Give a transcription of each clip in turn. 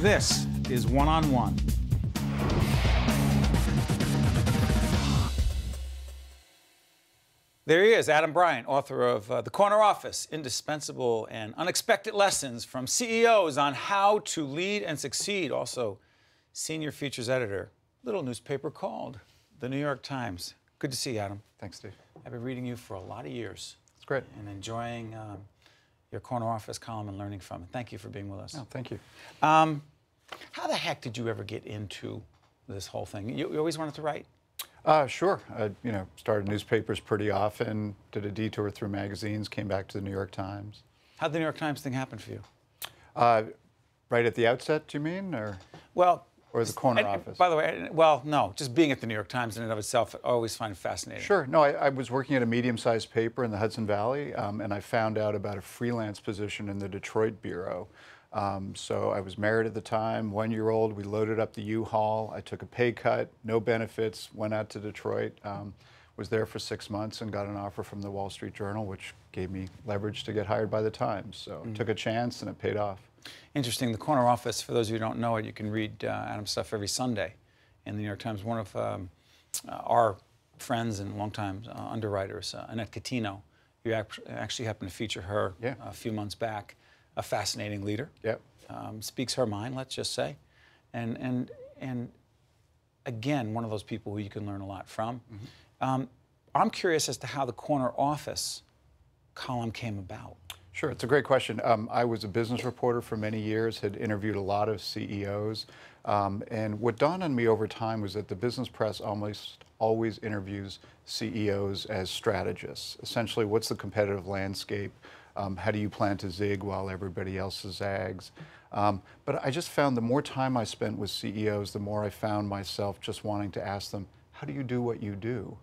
This is One on One. There he is, Adam Bryant, author of uh, The Corner Office Indispensable and Unexpected Lessons from CEOs on How to Lead and Succeed. Also, senior features editor, little newspaper called The New York Times. Good to see you, Adam. Thanks, Steve. I've been reading you for a lot of years. It's great. And enjoying um, your Corner Office column and learning from it. Thank you for being with us. Oh, thank you. Um, how the heck did you ever get into this whole thing? You, you always wanted to write? Uh, sure. I, you know, started newspapers pretty often, did a detour through magazines, came back to the New York Times. How'd the New York Times thing happen for you? Uh, right at the outset, do you mean, or Well, or the corner and- office? By the way, well, no, just being at the New York Times in and of itself, I always find fascinating. Sure. No, I, I was working at a medium-sized paper in the Hudson Valley, um, and I found out about a freelance position in the Detroit bureau. Um, so I was married at the time, one-year-old. We loaded up the U-Haul. I took a pay cut, no benefits. Went out to Detroit. Um, was there for six months and got an offer from the Wall Street Journal, which gave me leverage to get hired by the Times. So took a chance, and it paid off. Interesting. The Corner Office, for those of you who don't know it, you can read uh, Adam's stuff every Sunday in the New York Times. One of um, uh, our friends and longtime uh, underwriters, uh, Annette Catino, you actually happened to feature her Yeah. a few months back. A fascinating leader. Yep. Um, speaks her mind, let's just say. And, and, and again, one of those people who you can learn a lot from. Um, I'm curious as to how the Corner Office column came about. Sure, it's a great question. Um, I was a business reporter for many years, had interviewed a lot of CEOs. Um, and what dawned on me over time was that the business press almost always interviews CEOs as strategists. Essentially, what's the competitive landscape? Um, how do you plan to zig while everybody else zags? Um, but I just found the more time I spent with CEOs, the more I found myself just wanting to ask them, how do you do what you do?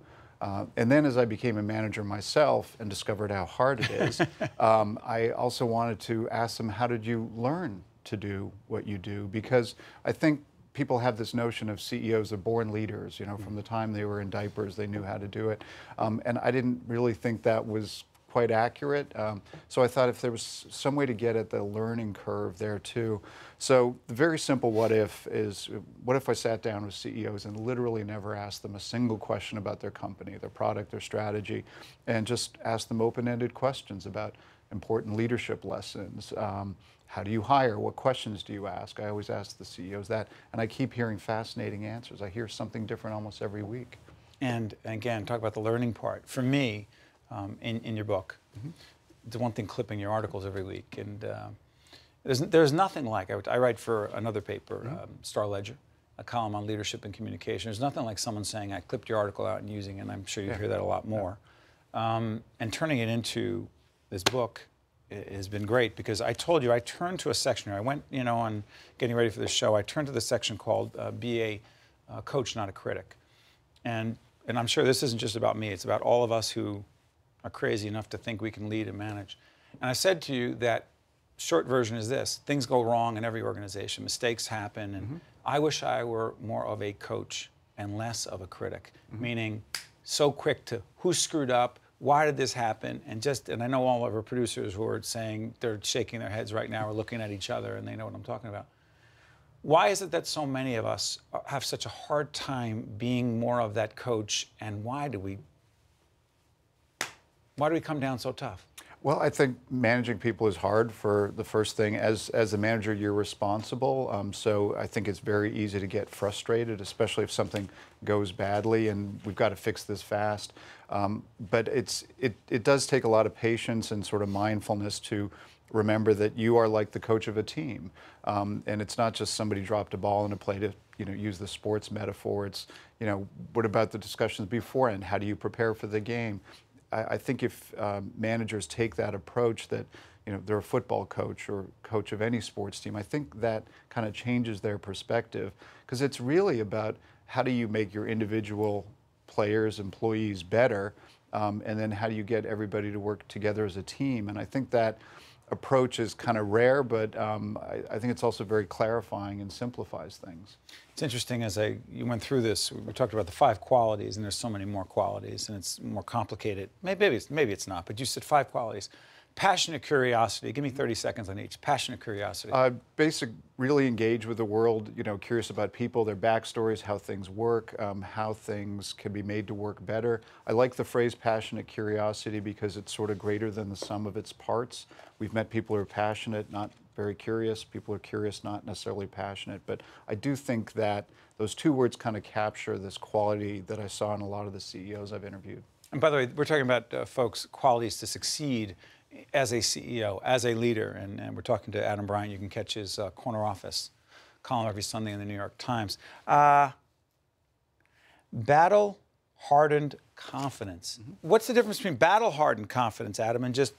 Uh, and then as I became a manager myself and discovered how hard it is, um, I also wanted to ask them, how did you learn to do what you do? Because I think people have this notion of CEOs are born leaders. You know, from the time they were in diapers, they knew how to do it. Um, and I didn't really think that was quite accurate. Um, so I thought if there was some way to get at the learning curve there too. So the very simple what if is, what if I sat down with CEOs and literally never asked them a single question about their company, their product, their strategy, and just asked them open-ended questions about important leadership lessons. Um, how do you hire? What questions do you ask? I always ask the CEOs that, and I keep hearing fascinating answers. I hear something different almost every week. And again, talk about the learning part. For me, um, in, in your book, the one thing clipping your articles every week, and uh, there's, there's nothing like, I, I write for another paper, um, Star Ledger, a column on leadership and communication. There's nothing like someone saying, I clipped your article out and using it, and I'm sure you Yeah. hear that a lot more. Um, and turning it into this book has been great because I told you I turned to a section here. I went, you know, on getting ready for this show, I turned to the section called uh, Be a uh, Coach, Not a Critic. And, and I'm sure this isn't just about me, it's about all of us who are crazy enough to think we can lead and manage. And I said to you that short version is this things go wrong in every organization, mistakes happen, and mm-hmm. I wish I were more of a coach and less of a critic, mm-hmm. meaning so quick to who screwed up, why did this happen, and just, and I know all of our producers who are saying they're shaking their heads right now or looking at each other and they know what I'm talking about. Why is it that so many of us have such a hard time being more of that coach, and why do we why do we come down so tough? Well, I think managing people is hard for the first thing. As, as a manager, you're responsible. Um, so I think it's very easy to get frustrated, especially if something goes badly and we've got to fix this fast. Um, but it's, it, it does take a lot of patience and sort of mindfulness to remember that you are like the coach of a team. Um, and it's not just somebody dropped a ball in a play to you know, use the sports metaphor. It's, you know, what about the discussions beforehand? How do you prepare for the game? I, I think if um, managers take that approach that you know they're a football coach or coach of any sports team, I think that kind of changes their perspective because it's really about how do you make your individual players, employees better, um, and then how do you get everybody to work together as a team? And I think that approach is kind of rare, but um, I, I think it's also very clarifying and simplifies things. It's interesting as I you went through this. We talked about the five qualities, and there's so many more qualities, and it's more complicated. Maybe maybe it's, maybe it's not, but you said five qualities. Passionate curiosity. Give me 30 seconds on each. Passionate curiosity. Uh, basic, really engage with the world, you know, curious about people, their backstories, how things work, um, how things can be made to work better. I like the phrase passionate curiosity because it's sort of greater than the sum of its parts. We've met people who are passionate, not very curious. People are curious, not necessarily passionate. But I do think that those two words kind of capture this quality that I saw in a lot of the CEOs I've interviewed. and by the way, we're talking about uh, folks' qualities to succeed as a CEO, as a leader. And, and we're talking to Adam Bryant. You can catch his uh, corner office column every Sunday in the New York Times. Uh, battle hardened confidence. What's the difference between battle hardened confidence, Adam, and just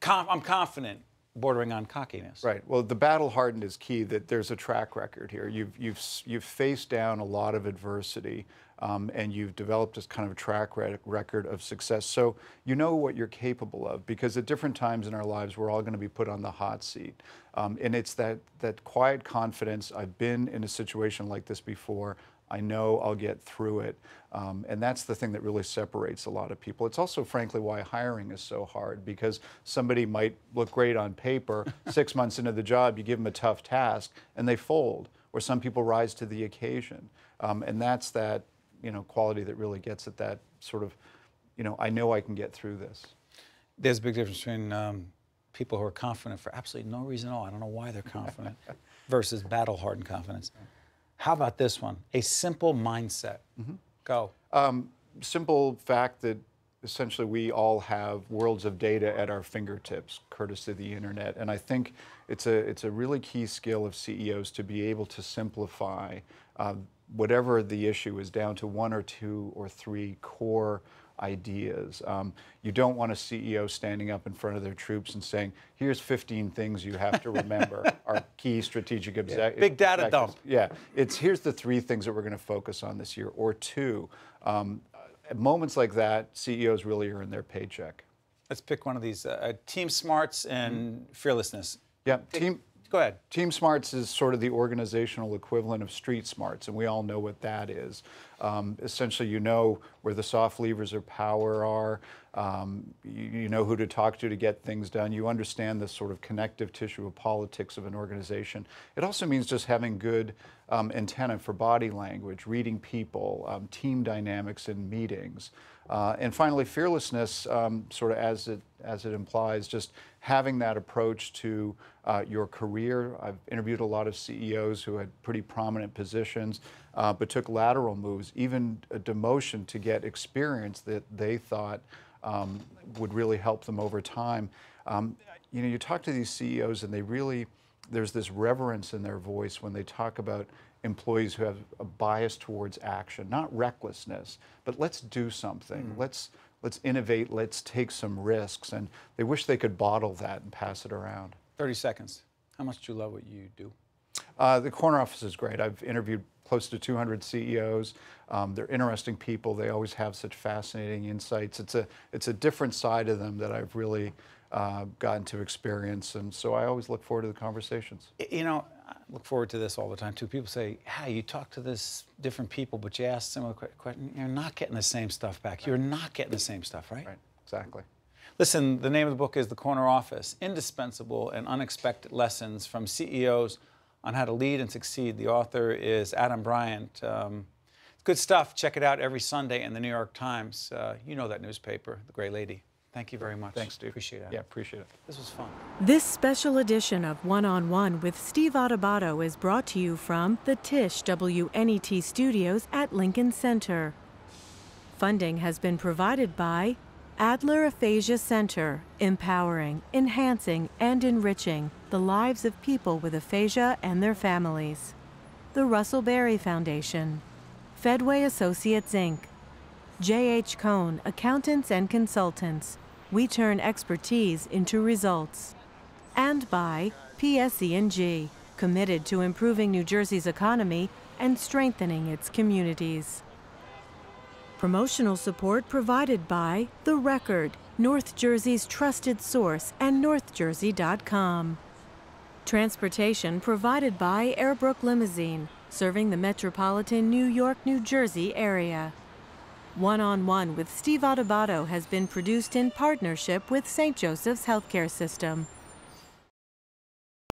conf- I'm confident, bordering on cockiness? Right. Well, the battle hardened is key. That there's a track record here. You've you've you've faced down a lot of adversity, um, and you've developed this kind of track re- record of success. So you know what you're capable of. Because at different times in our lives, we're all going to be put on the hot seat, um, and it's that that quiet confidence. I've been in a situation like this before. I know I'll get through it. Um, and that's the thing that really separates a lot of people. It's also, frankly, why hiring is so hard because somebody might look great on paper. Six months into the job, you give them a tough task and they fold, or some people rise to the occasion. Um, and that's that you know, quality that really gets at that sort of, you know, I know I can get through this. There's a big difference between um, people who are confident for absolutely no reason at all. I don't know why they're confident, versus battle hardened confidence. How about this one? A simple mindset. Go. Um, simple fact that essentially we all have worlds of data at our fingertips, courtesy of the internet. And I think it's a it's a really key skill of CEOs to be able to simplify uh, whatever the issue is down to one or two or three core ideas. Um, you don't want a CEO standing up in front of their troops and saying, "Here's 15 things you have to remember." our key strategic objectives. Big data dump. Yeah, it's here's the three things that we're going to focus on this year, or two. Um, at moments like that, CEOs really earn their paycheck. Let's pick one of these. Uh, team smarts and fearlessness. Yeah, team. Go ahead. Team Smarts is sort of the organizational equivalent of Street Smarts, and we all know what that is. Um, essentially, you know where the soft levers of power are. Um, you, you know who to talk to to get things done. You understand the sort of connective tissue of politics of an organization. It also means just having good um, antenna for body language, reading people, um, team dynamics in meetings. Uh, and finally, fearlessness, um, sort of as it as it implies, just having that approach to uh, your career. I've interviewed a lot of CEOs who had pretty prominent positions, uh, but took lateral moves, even a demotion to get experience that they thought um, would really help them over time. Um, you know, you talk to these CEOs, and they really there's this reverence in their voice when they talk about employees who have a bias towards action, not recklessness, but let's do something. Let's let's innovate. Let's take some risks, and they wish they could bottle that and pass it around. 30 seconds. How much do you love what you do? Uh, the corner office is great. I've interviewed close to 200 CEOs. Um, they're interesting people. They always have such fascinating insights. It's a it's a different side of them that I've really uh, gotten to experience, and so I always look forward to the conversations. You know, I look forward to this all the time too. People say, "Hey, you talk to this different people, but you ask similar questions. You're not getting the same stuff back. You're not getting the same stuff, right?" Right? Exactly. Listen, the name of the book is The Corner Office Indispensable and Unexpected Lessons from CEOs on How to Lead and Succeed. The author is Adam Bryant. Um, good stuff. Check it out every Sunday in the New York Times. Uh, you know that newspaper, The Gray Lady. Thank you very much. Thanks, Steve. Appreciate it. Yeah, appreciate it. This was fun. This special edition of One on One with Steve Adubato is brought to you from the Tisch WNET studios at Lincoln Center. Funding has been provided by Adler Aphasia Center, empowering, enhancing, and enriching the lives of people with aphasia and their families. The Russell Berrie Foundation, Fedway Associates Inc., J.H. Cohn, Accountants and Consultants. We turn expertise into results. And by PSE&G, committed to improving New Jersey's economy and strengthening its communities. Promotional support provided by The Record, North Jersey's trusted source, and NorthJersey.com. Transportation provided by Airbrook Limousine, serving the metropolitan New York, New Jersey area. One on One with Steve Adubato has been produced in partnership with St. Joseph's Healthcare System.